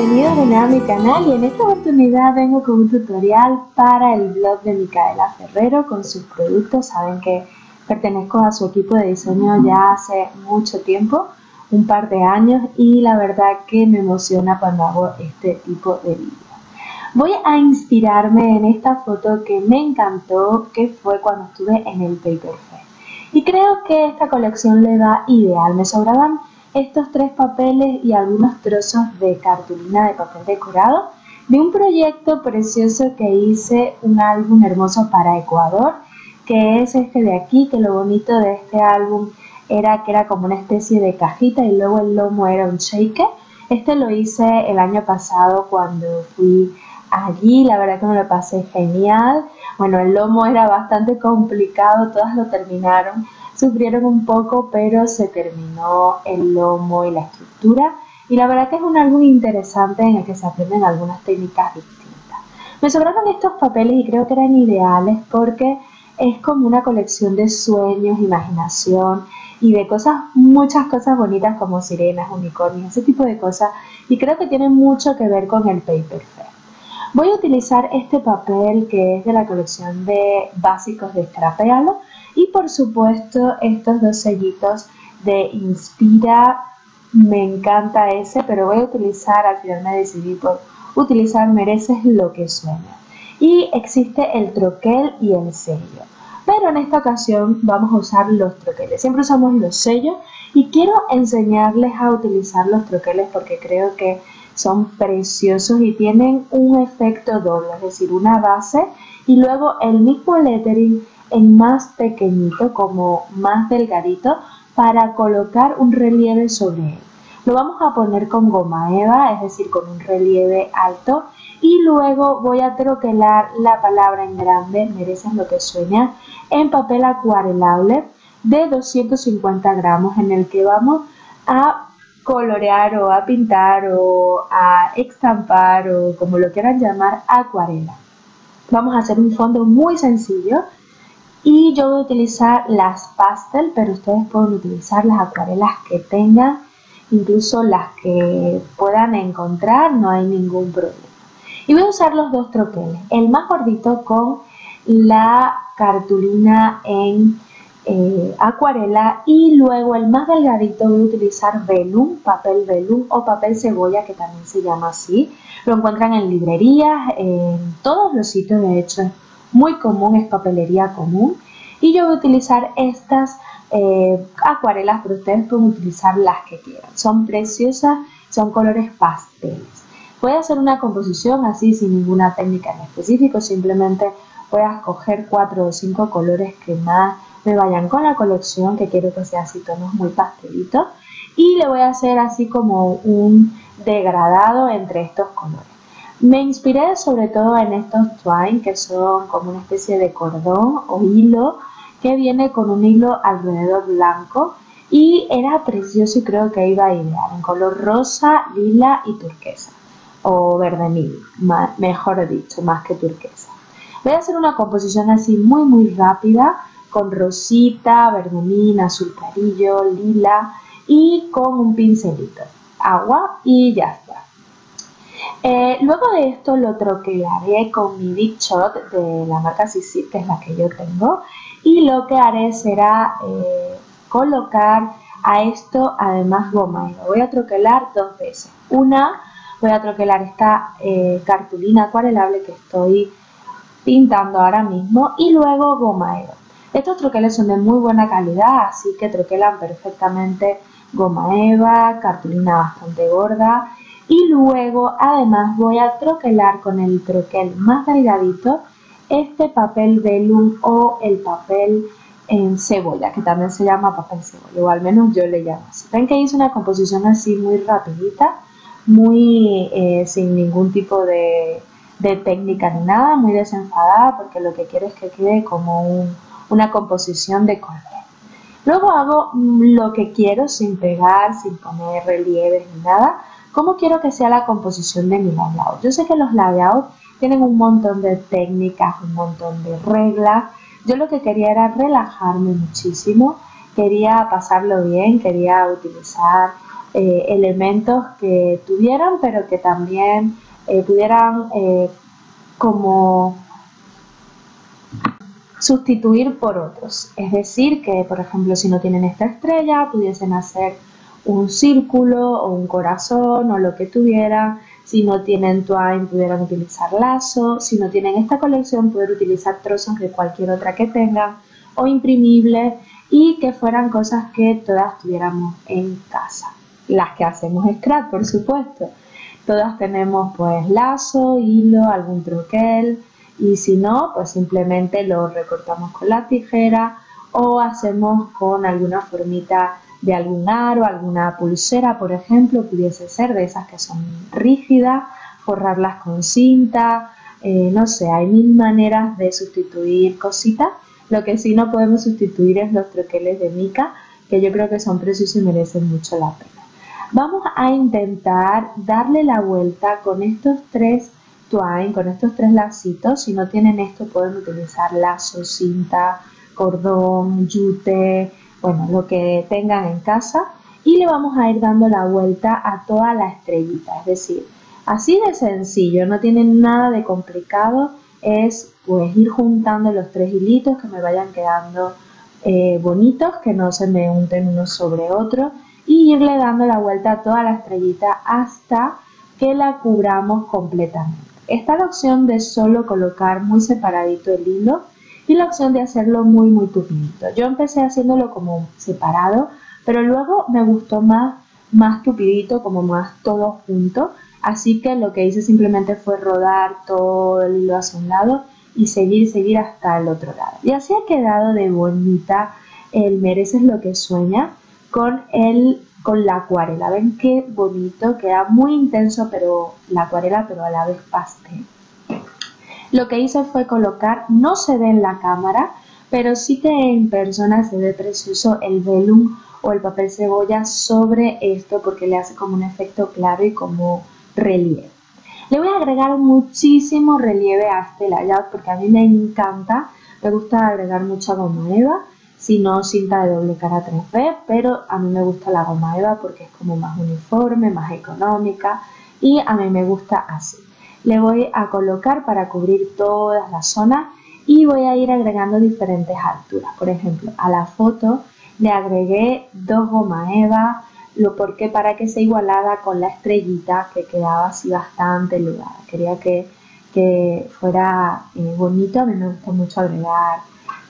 bienvenidos de nuevo a mi canal y en esta oportunidad vengo con un tutorial para el blog de Micaela Ferrero con sus productos. Saben que pertenezco a su equipo de diseño ya hace mucho tiempo, un par de años y la verdad que me emociona cuando hago este tipo de vídeos. Voy a inspirarme en esta foto que me encantó, que fue cuando estuve en el Paper Fair. Y creo que esta colección le da ideal, me sobraban estos tres papeles y algunos trozos de cartulina de papel decorado de un proyecto precioso que hice, un álbum hermoso para Ecuador, que es este de aquí, que lo bonito de este álbum era que era como una especie de cajita y luego el lomo era un shaker. Este lo hice el año pasado cuando fui allí, la verdad que me lo pasé genial. Bueno, el lomo era bastante complicado, todas lo terminaron sufrieron un poco, pero se terminó el lomo y la estructura. Y la verdad que es un álbum interesante en el que se aprenden algunas técnicas distintas. Me sobraron estos papeles y creo que eran ideales porque es como una colección de sueños, imaginación y de cosas, muchas cosas bonitas como sirenas, unicornios, ese tipo de cosas. Y creo que tiene mucho que ver con el Paper Fair. Voy a utilizar este papel que es de la colección de básicos de Scrapealo y por supuesto estos dos sellitos de Inspira, me encanta ese, pero voy a utilizar, al final me decidí por utilizar Mereces lo que suena. Y existe el troquel y el sello. Pero en esta ocasión vamos a usar los troqueles. Siempre usamos los sellos y quiero enseñarles a utilizar los troqueles porque creo que son preciosos y tienen un efecto doble, es decir, una base y luego el mismo lettering en más pequeñito, como más delgadito, para colocar un relieve sobre él. Lo vamos a poner con goma eva, es decir, con un relieve alto. Y luego voy a troquelar la palabra en grande, mereces lo que sueña, en papel acuarelable de 250 gramos en el que vamos a colorear o a pintar o a estampar o como lo quieran llamar acuarela. Vamos a hacer un fondo muy sencillo y yo voy a utilizar las pastel, pero ustedes pueden utilizar las acuarelas que tengan, incluso las que puedan encontrar, no hay ningún problema. Y voy a usar los dos troqueles, el más gordito con la cartulina en eh, acuarela y luego el más delgadito voy a utilizar velum, papel velum o papel cebolla que también se llama así. Lo encuentran en librerías, en todos los sitios de hecho muy común, es papelería común. Y yo voy a utilizar estas eh, acuarelas, pero ustedes pueden utilizar las que quieran. Son preciosas, son colores pasteles. Voy a hacer una composición así sin ninguna técnica en específico, simplemente voy a escoger cuatro o cinco colores que más me vayan con la colección, que quiero que sea así tonos muy pastelitos. Y le voy a hacer así como un degradado entre estos colores. Me inspiré sobre todo en estos twine que son como una especie de cordón o hilo que viene con un hilo alrededor blanco y era precioso y creo que iba ideal en color rosa, lila y turquesa o verde mil, mejor dicho, más que turquesa. Voy a hacer una composición así muy muy rápida con rosita, verdemín, azul clarillo, lila y con un pincelito, agua y ya está. Eh, luego de esto lo troquelaré con mi Big Shot de la marca Sisi, que es la que yo tengo. Y lo que haré será eh, colocar a esto además goma eva. Voy a troquelar dos veces. Una, voy a troquelar esta eh, cartulina acuarelable que estoy pintando ahora mismo y luego goma eva. Estos troqueles son de muy buena calidad, así que troquelan perfectamente goma eva, cartulina bastante gorda y luego además voy a troquelar con el troquel más delgadito este papel velum o el papel en cebolla, que también se llama papel cebolla, o al menos yo le llamo así. Ven que hice una composición así muy rapidita, muy eh, sin ningún tipo de, técnica ni nada, muy desenfadada, porque lo que quiero es que quede como una composición de color. Luego hago mm, lo que quiero sin pegar, sin poner relieves ni nada, ¿Cómo quiero que sea la composición de mi layout? Yo sé que los layouts tienen un montón de técnicas, un montón de reglas. Yo lo que quería era relajarme muchísimo, quería pasarlo bien, quería utilizar eh, elementos que tuvieran, pero que también eh, pudieran como sustituir por otros. Es decir, que por ejemplo si no tienen esta estrella, pudiesen hacer un círculo o un corazón o lo que tuvieran. Si no tienen twine, pudieran utilizar lazo. Si no tienen esta colección, poder utilizar trozos de cualquier otra que tengan o imprimibles y que fueran cosas que todas tuviéramos en casa. Las que hacemos scrap, por supuesto. Todas tenemos pues lazo, hilo, algún troquel y si no, pues simplemente lo recortamos con la tijera o hacemos con alguna formita de algún aro, alguna pulsera, por ejemplo, pudiese ser de esas que son rígidas, forrarlas con cinta, eh, no sé, hay mil maneras de sustituir cositas. Lo que sí no podemos sustituir es los troqueles de mica, que yo creo que son preciosos y merecen mucho la pena. Vamos a intentar darle la vuelta con estos tres twine, con estos tres lacitos. Si no tienen esto pueden utilizar lazo, cinta, cordón, yute, bueno, lo que tengan en casa y le vamos a ir dando la vuelta a toda la estrellita, es decir, así de sencillo, no tiene nada de complicado, es pues ir juntando los tres hilitos que me vayan quedando eh, bonitos, que no se me unten uno sobre otro y irle dando la vuelta a toda la estrellita hasta que la cubramos completamente. Está la opción de solo colocar muy separadito el hilo y la opción de hacerlo muy muy tupidito. Yo empecé haciéndolo como separado, pero luego me gustó más, más tupidito, como más todo junto. Así que lo que hice simplemente fue rodar todo el hilo hacia un lado y seguir, seguir hasta el otro lado. Y así ha quedado de bonita el Mereces lo que sueña con el con la acuarela. Ven qué bonito, queda muy intenso pero la acuarela pero a la vez pastel. Lo que hice fue colocar, no se ve en la cámara, pero sí que en persona se ve precioso el velum o el papel cebolla sobre esto porque le hace como un efecto claro y como relieve. Le voy a agregar muchísimo relieve a este layout porque a mí me encanta, me gusta agregar mucha goma eva, si no cinta de doble cara 3B, pero a mí me gusta la goma eva porque es como más uniforme, más económica y a mí me gusta así le voy a colocar para cubrir todas las zonas y voy a ir agregando diferentes alturas. Por ejemplo, a la foto le agregué dos goma eva, lo porque para que se igualada con la estrellita que quedaba así bastante elevada. Quería que, fuera eh, bonito, a mí me gusta mucho agregar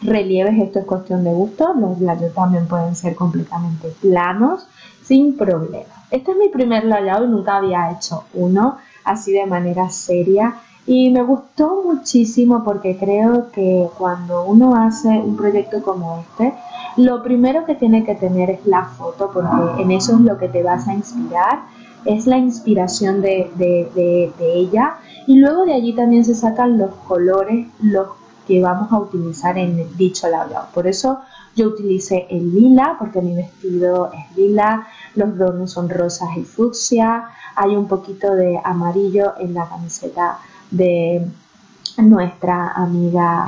relieves, esto es cuestión de gusto, los layos también pueden ser completamente planos, sin problema. Este es mi primer layout y nunca había hecho uno, así de manera seria. Y me gustó muchísimo porque creo que cuando uno hace un proyecto como este, lo primero que tiene que tener es la foto porque en eso es lo que te vas a inspirar, es la inspiración de, de, ella. Y luego de allí también se sacan los colores, los que vamos a utilizar en dicho labial. Por eso yo utilicé el lila porque mi vestido es lila, los donos son rosas y fucsia, hay un poquito de amarillo en la camiseta de nuestra amiga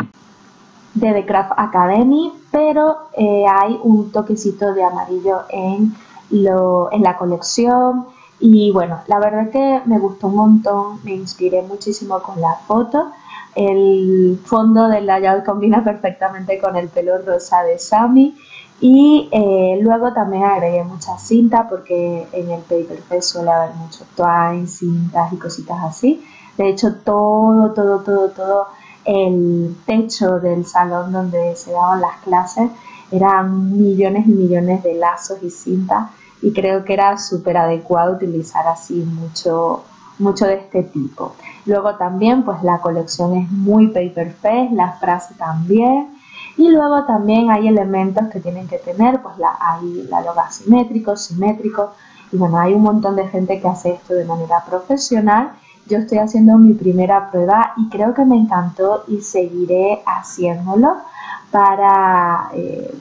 de The Craft Academy, pero eh, hay un toquecito de amarillo en, lo, en la colección y bueno, la verdad que me gustó un montón, me inspiré muchísimo con la foto. El fondo del layout combina perfectamente con el pelo rosa de Sammy y eh, luego también agregué mucha cinta porque en el Paper suele haber mucho twine, cintas y cositas así. De hecho, todo, todo, todo, todo el techo del salón donde se daban las clases eran millones y millones de lazos y cintas y creo que era súper adecuado utilizar así mucho, mucho de este tipo. Luego también pues la colección es muy Paper la frase también y luego también hay elementos que tienen que tener, pues hay la loga simétrico, simétrico, y bueno, hay un montón de gente que hace esto de manera profesional. Yo estoy haciendo mi primera prueba y creo que me encantó y seguiré haciéndolo para, eh,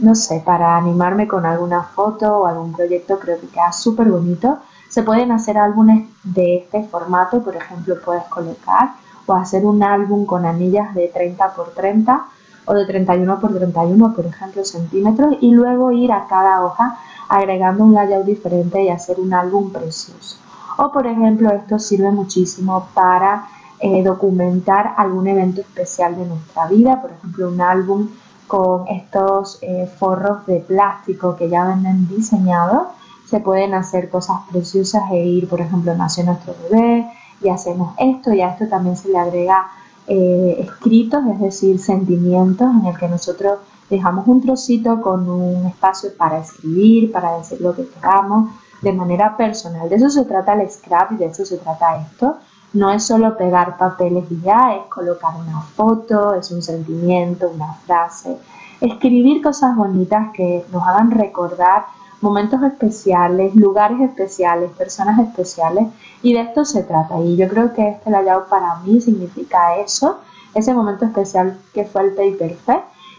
no sé, para animarme con alguna foto o algún proyecto, creo que queda súper bonito. Se pueden hacer álbumes de este formato, por ejemplo, puedes colocar o hacer un álbum con anillas de 30 por 30 o de 31 por 31, por ejemplo, centímetros, y luego ir a cada hoja agregando un layout diferente y hacer un álbum precioso. O por ejemplo, esto sirve muchísimo para eh, documentar algún evento especial de nuestra vida, por ejemplo, un álbum con estos eh, forros de plástico que ya venden diseñados. Se pueden hacer cosas preciosas e ir, por ejemplo, nació nuestro bebé y hacemos esto y a esto también se le agrega eh, escritos, es decir, sentimientos en el que nosotros dejamos un trocito con un espacio para escribir, para decir lo que queramos, de manera personal. De eso se trata el scrap y de eso se trata esto. No es solo pegar papeles y ya, es colocar una foto, es un sentimiento, una frase, escribir cosas bonitas que nos hagan recordar momentos especiales, lugares especiales, personas especiales y de esto se trata. Y yo creo que este layout para mí significa eso, ese momento especial que fue el Paper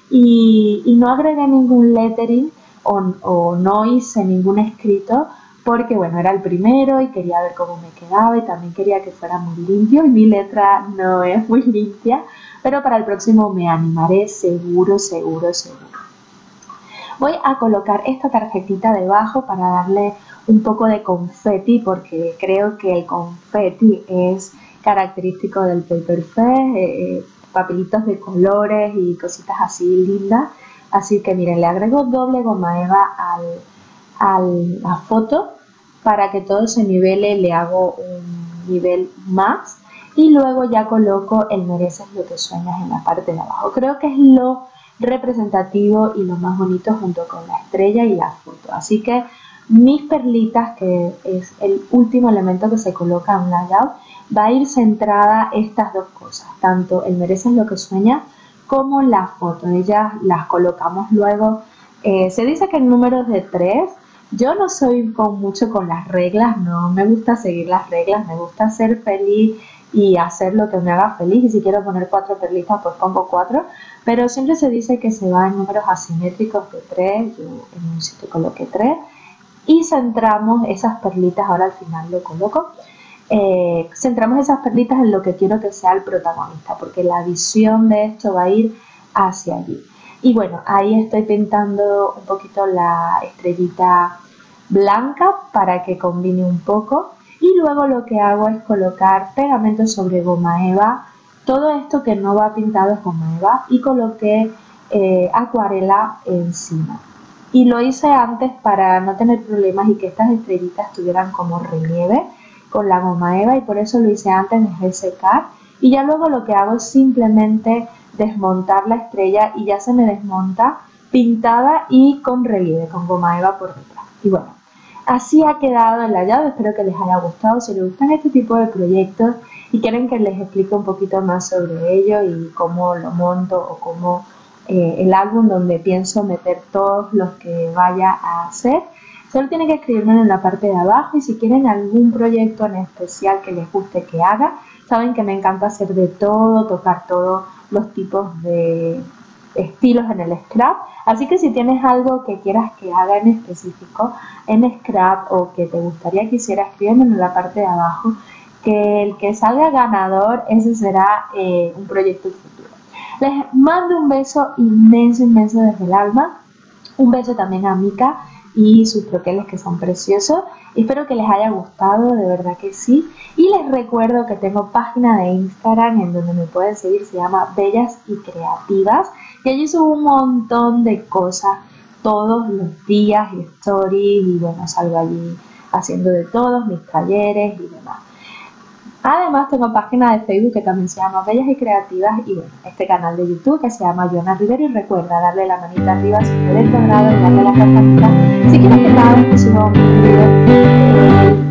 y, y no agregué ningún lettering o, o no hice ningún escrito porque bueno, era el primero y quería ver cómo me quedaba y también quería que fuera muy limpio y mi letra no es muy limpia, pero para el próximo me animaré seguro, seguro, seguro. Voy a colocar esta tarjetita debajo para darle un poco de confeti porque creo que el confeti es característico del paper fair, eh, eh, papelitos de colores y cositas así lindas. Así que miren, le agrego doble goma eva al, a la foto para que todo se nivele, le hago un nivel más y luego ya coloco el mereces lo que sueñas en la parte de abajo. Creo que es lo representativo y lo más bonito junto con la estrella y la foto. Así que mis perlitas, que es el último elemento que se coloca en un layout, va a ir centrada estas dos cosas, tanto el mereces lo que sueña como la foto. Ellas las colocamos luego. Eh, se dice que en números de tres, yo no soy con mucho con las reglas, no me gusta seguir las reglas, me gusta ser feliz y hacer lo que me haga feliz. Y si quiero poner cuatro perlitas, pues pongo cuatro. Pero siempre se dice que se va en números asimétricos de tres, yo en un sitio coloqué tres. Y centramos esas perlitas, ahora al final lo coloco, eh, centramos esas perlitas en lo que quiero que sea el protagonista, porque la visión de esto va a ir hacia allí. Y bueno, ahí estoy pintando un poquito la estrellita blanca para que combine un poco. Y luego lo que hago es colocar pegamento sobre goma eva. Todo esto que no va pintado es goma eva y coloqué eh, acuarela encima. Y lo hice antes para no tener problemas y que estas estrellitas tuvieran como relieve con la goma eva y por eso lo hice antes, dejé secar. Y ya luego lo que hago es simplemente desmontar la estrella y ya se me desmonta pintada y con relieve, con goma eva por detrás. Y bueno, así ha quedado el hallado, espero que les haya gustado. Si les gustan este tipo de proyectos y quieren que les explique un poquito más sobre ello y cómo lo monto o cómo eh, el álbum donde pienso meter todos los que vaya a hacer, solo tienen que escribirme en la parte de abajo y si quieren algún proyecto en especial que les guste que haga, saben que me encanta hacer de todo, tocar todos los tipos de estilos en el scrap. Así que si tienes algo que quieras que haga en específico en scrap o que te gustaría que hiciera, escríbeme en la parte de abajo que el que salga ganador, ese será eh, un proyecto futuro. Les mando un beso inmenso, inmenso desde el alma. Un beso también a Mika y sus troqueles que son preciosos. Espero que les haya gustado, de verdad que sí. Y les recuerdo que tengo página de Instagram en donde me pueden seguir, se llama Bellas y Creativas. Y allí subo un montón de cosas todos los días, stories, y bueno, salgo allí haciendo de todos mis talleres y demás. Además tengo página de Facebook que también se llama Bellas y Creativas y bueno, este canal de YouTube que se llama Joana Rivera. Y recuerda darle la manita arriba si no el y darle la campanita. Si quieres que cada vez que suba un video